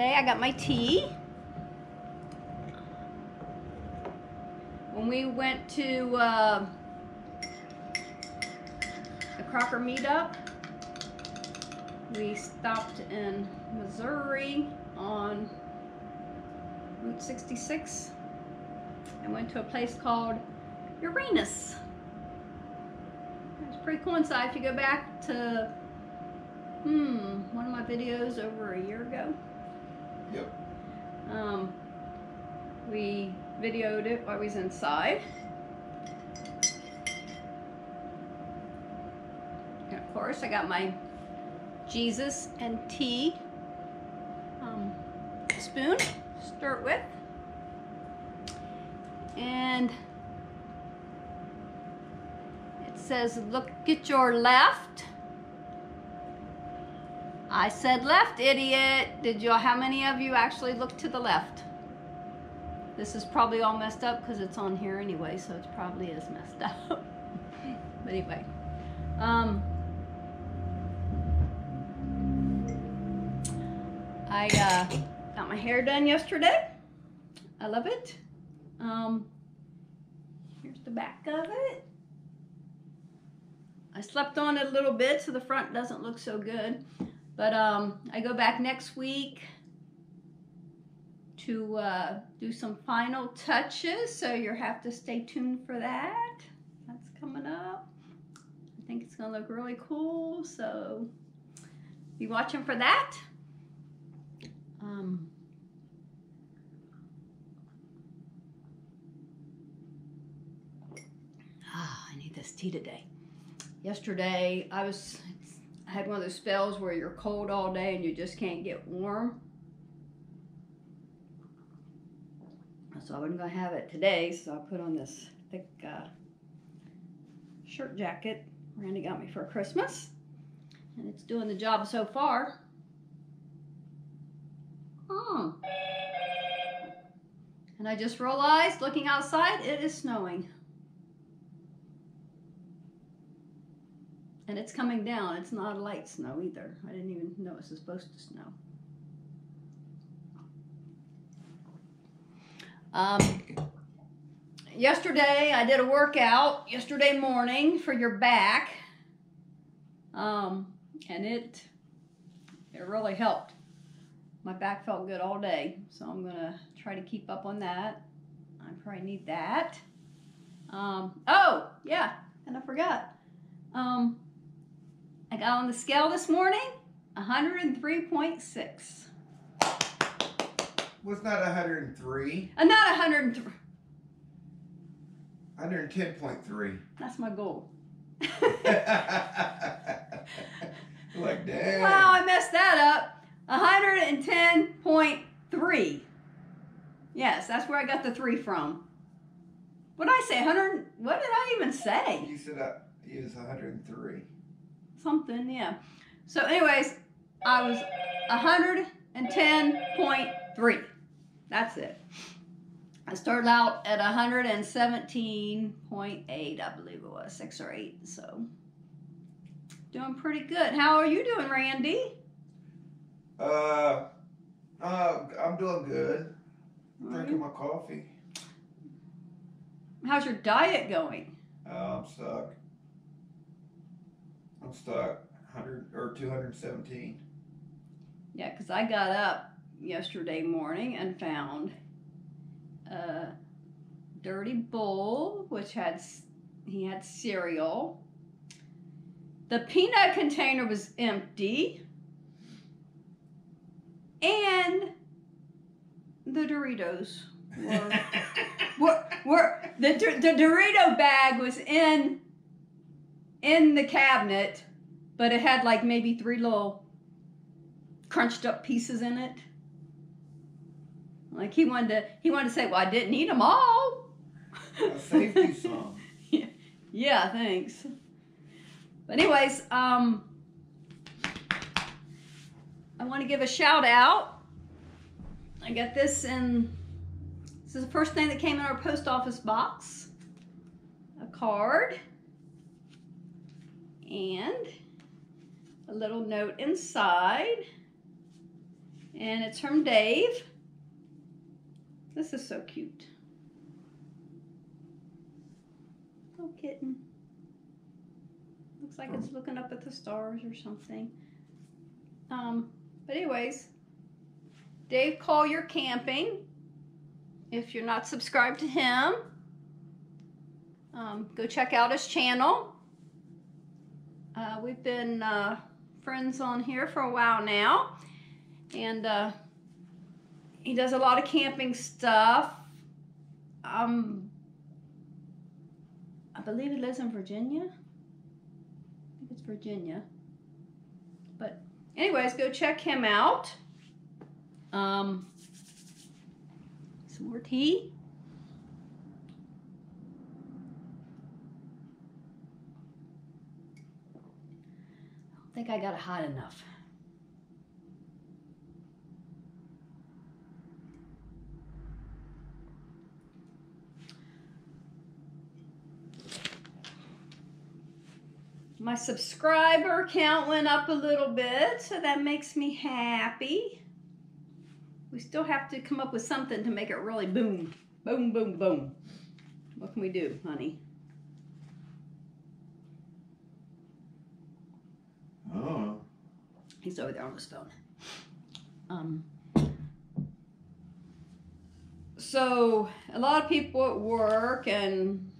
birthday. I got my tea. When we went to uh, the Crocker meetup, we stopped in Missouri on Route 66 and went to a place called Uranus. It's pretty cool inside. If you go back to, hmm, one of my videos over a year ago, Yep. um, we videoed it while we was inside. And of course, I got my Jesus and tea um, spoon to stir it with. And it says, look at your left. I said left, idiot. Did y'all, how many of you actually looked to the left? This is probably all messed up because it's on here anyway, so it probably is messed up. but anyway, um, I uh, got my hair done yesterday. I love it. Um, here's the back of it. I slept on it a little bit, so the front doesn't look so good. But um, I go back next week to uh, do some final touches, so you'll have to stay tuned for that. That's coming up. I think it's gonna look really cool, so be watching for that. Um, ah, I need this tea today. Yesterday, I was I had one of those spells where you're cold all day and you just can't get warm. So I wasn't gonna have it today, so I put on this thick uh, shirt jacket Randy got me for Christmas. And it's doing the job so far. Hmm. And I just realized, looking outside, it is snowing. And it's coming down. It's not light snow either. I didn't even know it was supposed to snow. Um, yesterday, I did a workout yesterday morning for your back. Um, and it, it really helped. My back felt good all day, so I'm gonna try to keep up on that. I probably need that. Um, oh, yeah, and I forgot. Um, I got on the scale this morning, 103.6. Was not 103. Uh, not 103. 110.3. That's my goal. like, damn. Wow, I messed that up. 110.3. Yes, that's where I got the three from. What did I say? 100. What did I even say? You said I, it was 103. Something, yeah. So, anyways, I was 110.3. That's it. I started out at 117.8, I believe it was, six or eight. So, doing pretty good. How are you doing, Randy? Uh, uh, I'm doing good. Drinking my coffee. How's your diet going? Uh, I'm stuck. I'm stuck. 100 or 217. Yeah, because I got up yesterday morning and found a dirty bowl, which had he had cereal. The peanut container was empty, and the Doritos were were, were the the Dorito bag was in in the cabinet, but it had like maybe three little crunched up pieces in it. Like he wanted to, he wanted to say, "Well, I didn't eat them all." I saved you some. yeah, thanks. But anyways, um, I want to give a shout out. I got this in. This is the first thing that came in our post office box. A card and a little note inside. And it's from Dave. This is so cute. Little kitten. Looks like it's looking up at the stars or something. Um, but anyways, Dave Collier Camping. If you're not subscribed to him, um, go check out his channel. Uh, we've been uh, friends on here for a while now, and uh, he does a lot of camping stuff. Um, I believe he lives in Virginia. I think it's Virginia. But, anyways, go check him out. Um, some more tea. Think I got it hot enough. My subscriber count went up a little bit, so that makes me happy. We still have to come up with something to make it really boom. Boom, boom, boom. What can we do, honey? Oh. He's over there on his phone. Um, so a lot of people at work and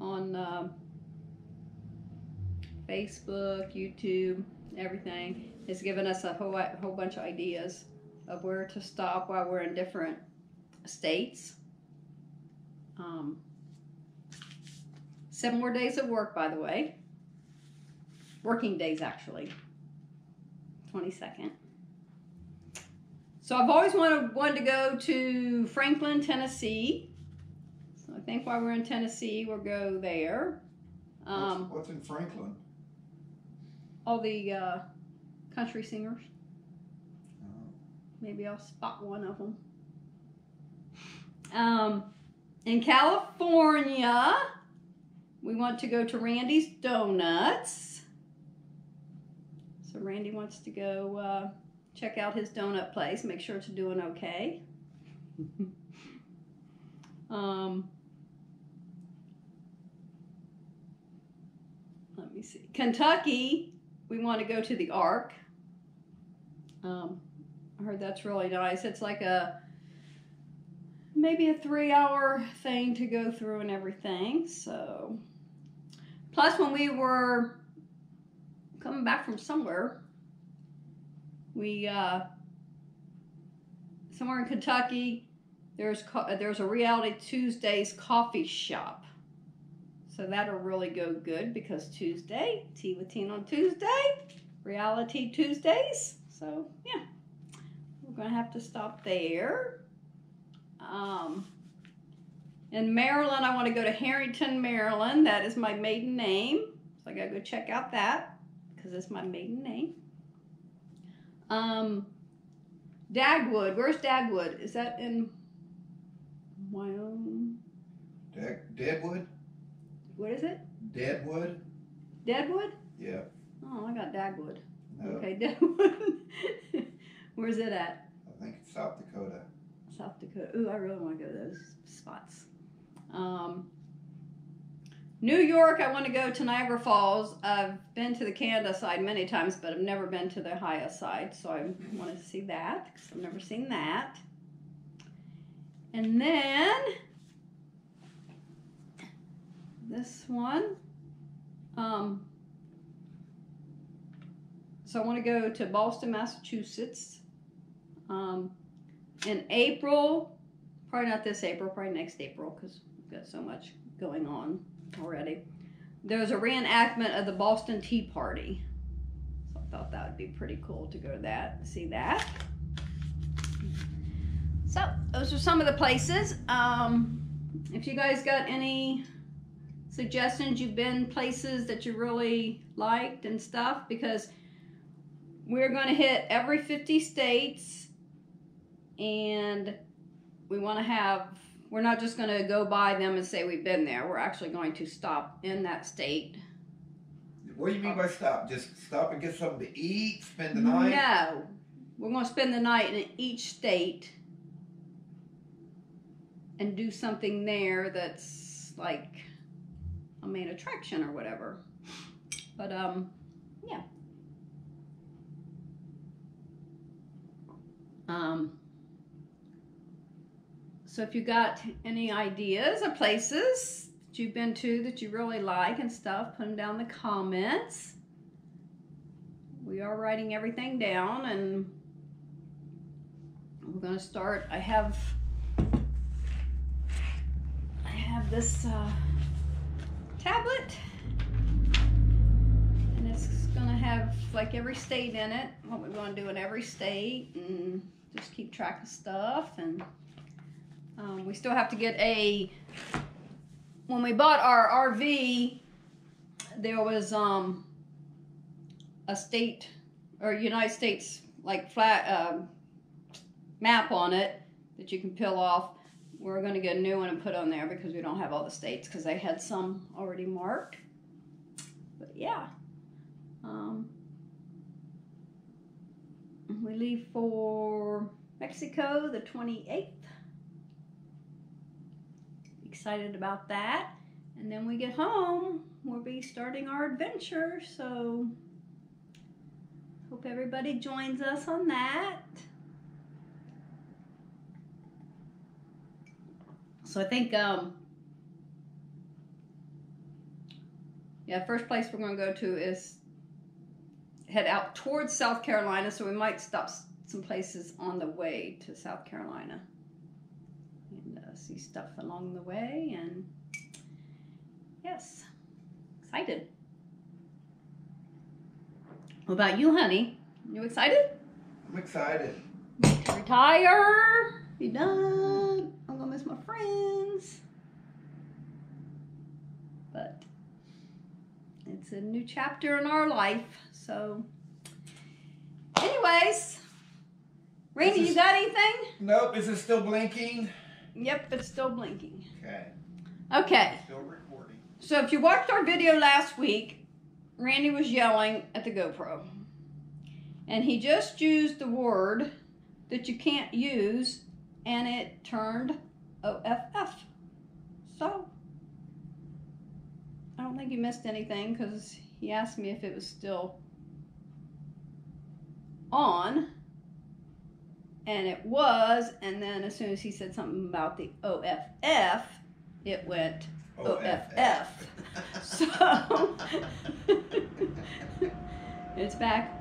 on uh, Facebook, YouTube, everything has given us a whole a whole bunch of ideas of where to stop while we're in different states. Um, seven more days of work, by the way. Working days, actually. 22nd. So I've always wanted, wanted to go to Franklin, Tennessee. So I think while we're in Tennessee, we'll go there. Um, what's, what's in Franklin? all the uh, country singers. Oh. Maybe I'll spot one of them. Um, in California, we want to go to Randy's Donuts. So Randy wants to go uh, check out his donut place, make sure it's doing okay. um, let me see. Kentucky, we want to go to the Ark. Um, I heard that's really nice. It's like a maybe a three hour thing to go through and everything. So, plus, when we were coming back from somewhere, we uh, somewhere in Kentucky. There's there's a Reality Tuesdays coffee shop, so that'll really go good because Tuesday, tea with Tina on Tuesday, Reality Tuesdays. So yeah, we're gonna have to stop there. Um, in Maryland, I want to go to Harrington, Maryland. That is my maiden name, so I gotta go check out that because it's my maiden name. Um, Dagwood, where's Dagwood? Is that in Wyoming? Dead, Deadwood? What is it? Deadwood? Deadwood? Yeah. Oh, I got Dagwood. No, Okay, Deadwood. Where's it at? I think it's South Dakota. South Dakota. Ooh, I really want to go to those spots. Um, New York, I want to go to Niagara Falls. I've been to the Canada side many times, but I've never been to the highest side, so I want to see that because I've never seen that. And then this one. Um, so I want to go to Boston, Massachusetts. Um, in April, probably not this April, probably next April because we've got so much going on already. There's a reenactment of the Boston Tea Party. So I thought that would be pretty cool to go to that, see that. So those are some of the places. Um, if you guys got any suggestions, you've been places that you really liked and stuff, because we're going to hit every 50 states and we want to have we're not just going to go by them and say we've been there we're actually going to stop in that state What do you mean by stop? Just stop and get something to eat, spend the night? no we're going to spend the night in each state and do something there that's like a main attraction or whatever. But um, yeah. Um. So if you got any ideas of places that you've been to that you really like and stuff, put them down in the comments. We are writing everything down and we're gonna start. I have I have this uh, tablet and it's gonna have like every state in it, what we're gonna do in every state and just keep track of stuff and um, we still have to get a when we bought our RV there was um a state or United States like flat um, map on it that you can peel off. We're going to get a new one and put on there because we don't have all the states because I had some already marked. But yeah, um, we leave for Mexico the 28th. Excited about that. And then we get home, we'll be starting our adventure. So Hope everybody joins us on that. So I think, um, yeah, first place we're going to go to is head out towards South Carolina. So we might stop some places on the way to South Carolina Uh, see stuff along the way. And yes, excited. What about you, honey? You excited? I'm excited. To retire? Be done? I'm gonna miss my friends. But it's a new chapter in our life. So, anyways, This you got anything? Nope, is it still blinking? Yep, it's still blinking. Okay. Okay. Still recording. So if you watched our video last week, Randy was yelling at the GoPro. And he just used the word that you can't use and it turned OFF. So I don't think you missed anything because he asked me if it was still on. And it was, and then as soon as he said something about the OFF, it went OFF. So it's back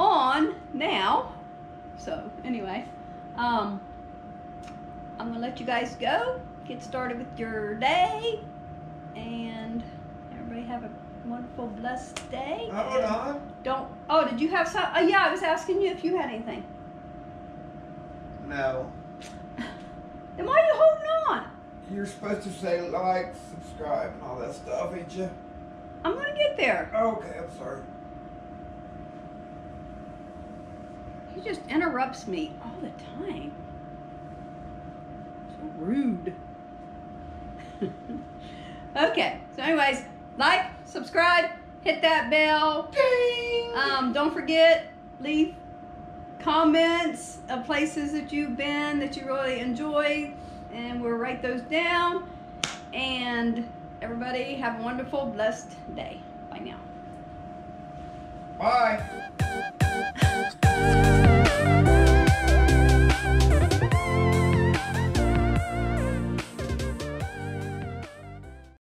on now. So anyway, um, I'm gonna let you guys go. Get started with your day, and everybody have a wonderful, blessed day. Hold on. Don't. Oh, did you have some? Oh, yeah. I was asking you if you had anything. No. Then why are you holding on? You're supposed to say like, subscribe, and all that stuff, ain't you? I'm gonna get there. Okay, I'm sorry. He just interrupts me all the time. So rude. okay, so anyways, like, subscribe, hit that bell. Ding! Um, don't forget, leave comments of places that you've been that you really enjoy, and we'll write those down. And everybody have a wonderful, blessed day. Bye now. Bye.